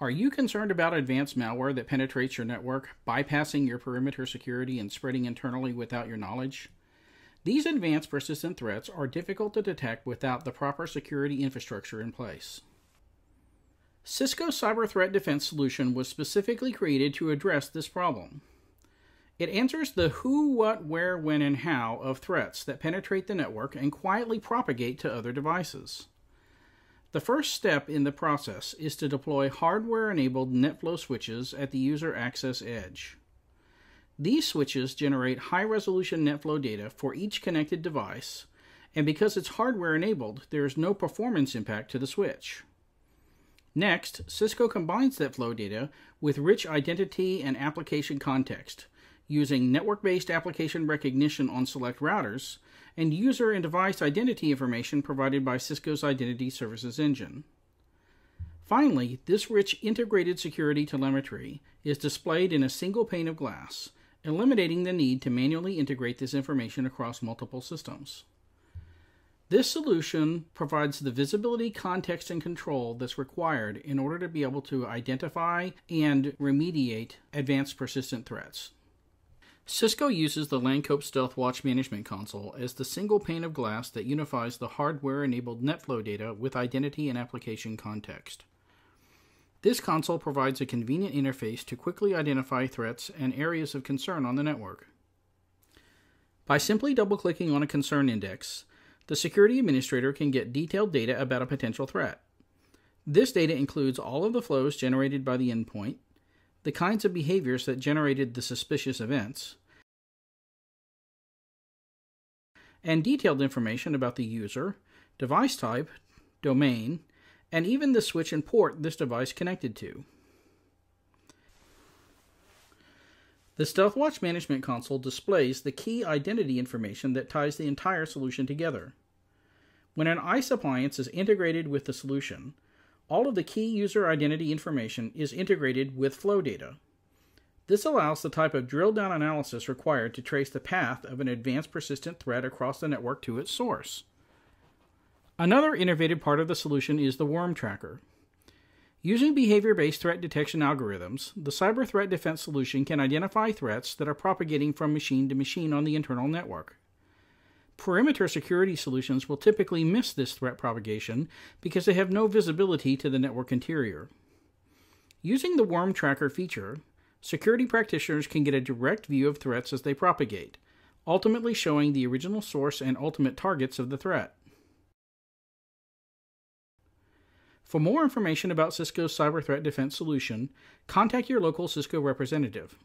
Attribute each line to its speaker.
Speaker 1: Are you concerned about advanced malware that penetrates your network, bypassing your perimeter security and spreading internally without your knowledge? These advanced persistent threats are difficult to detect without the proper security infrastructure in place. Cisco's Cyber Threat Defense solution was specifically created to address this problem. It answers the who, what, where, when, and how of threats that penetrate the network and quietly propagate to other devices. The first step in the process is to deploy hardware enabled NetFlow switches at the user access edge. These switches generate high resolution NetFlow data for each connected device, and because it's hardware enabled, there is no performance impact to the switch. Next, Cisco combines that flow data with rich identity and application context using network based application recognition on select routers and user and device identity information provided by Cisco's Identity Services Engine. Finally, this rich integrated security telemetry is displayed in a single pane of glass, eliminating the need to manually integrate this information across multiple systems. This solution provides the visibility, context, and control that's required in order to be able to identify and remediate advanced persistent threats. Cisco uses the Lancope StealthWatch Management Console as the single pane of glass that unifies the hardware enabled NetFlow data with identity and application context. This console provides a convenient interface to quickly identify threats and areas of concern on the network. By simply double clicking on a concern index, the security administrator can get detailed data about a potential threat. This data includes all of the flows generated by the endpoint, the kinds of behaviors that generated the suspicious events, and detailed information about the user, device type, domain, and even the switch and port this device connected to. The StealthWatch Management Console displays the key identity information that ties the entire solution together. When an ISE appliance is integrated with the solution, all of the key user identity information is integrated with flow data. This allows the type of drill down analysis required to trace the path of an advanced persistent threat across the network to its source. Another innovative part of the solution is the worm tracker. Using behavior based threat detection algorithms, the cyber threat defense solution can identify threats that are propagating from machine to machine on the internal network. Perimeter security solutions will typically miss this threat propagation because they have no visibility to the network interior. Using the worm tracker feature, security practitioners can get a direct view of threats as they propagate, ultimately showing the original source and ultimate targets of the threat. For more information about Cisco's cyber threat defense solution, contact your local Cisco representative.